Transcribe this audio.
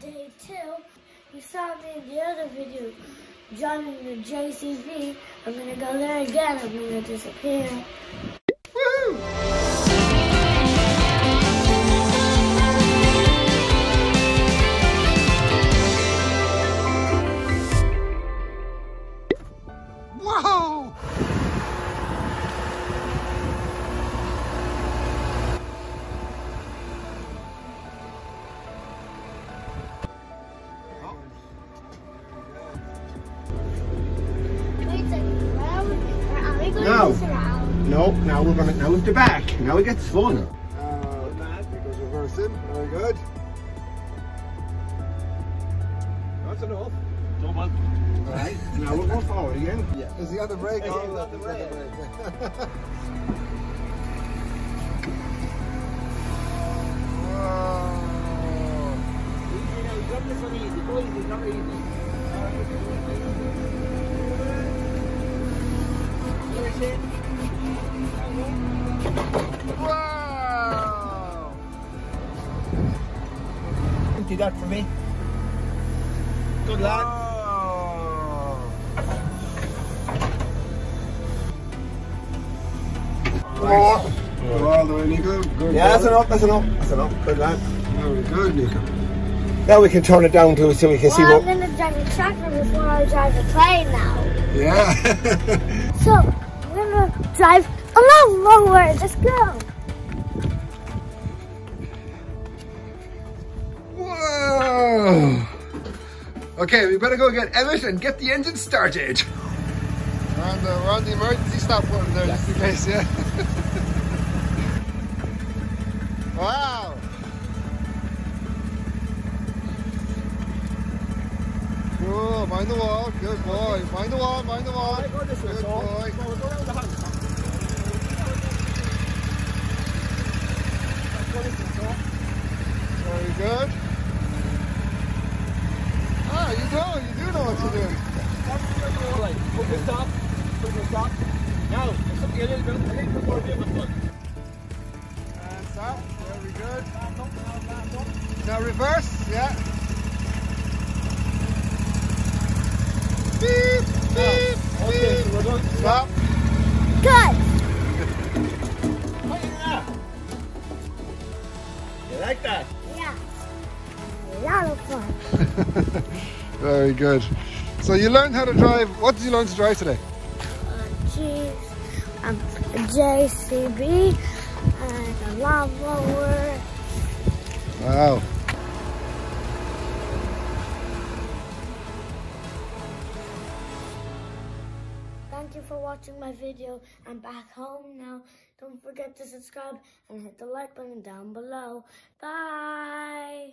day, two. You saw me in the other video joining the JCB. I'm gonna go there again. I'm gonna disappear. Where are we going No. to sit down? No, now we're gonna now with the back. Now it gets fun. Uh, that because reversing. Very good. That's enough. Right. Now we're going forward again. Yeah. Is the other brake? Yeah, he's on the he's brake. brake. Whoa. Easy now, drop this one easy. Go easy, drop it easy. Wow. Empty that for me. Good lad. Wow. Four. We're all the way, Nico. Good. Yeah, that's job. enough, that's enough, that's enough. Good lad. Very good, Nico. Now we can turn it down to so we can see Well, I'm gonna drive a tractor before I drive a plane now. Yeah. So, I'm gonna drive a lawnmower. Let's go. Whoa. Okay, we better go get Emmet and get the engine started. We're on the, we're on the emergency stop button there, just in case, yeah. wow. Cool, mind the wall, good boy. Mind the wall, mind the wall. Go this way, Good boy. Go, go around the house. Go this way, so. Very good. Ah, you know, you do know what you're doing. Right, put the stop, put the stop. Now, there's something a little bit, a little bit more difficult. And stop, very good. Back up, now, back up. Now reverse, yeah. A lot of fun. Very good. So you learned how to drive. What did you learn to drive today? Uh. Um, a JCB and a lawnmower. Wow. Thank you for watching my video. I'm back home now. Don't forget to subscribe and hit the like button down below. Bye.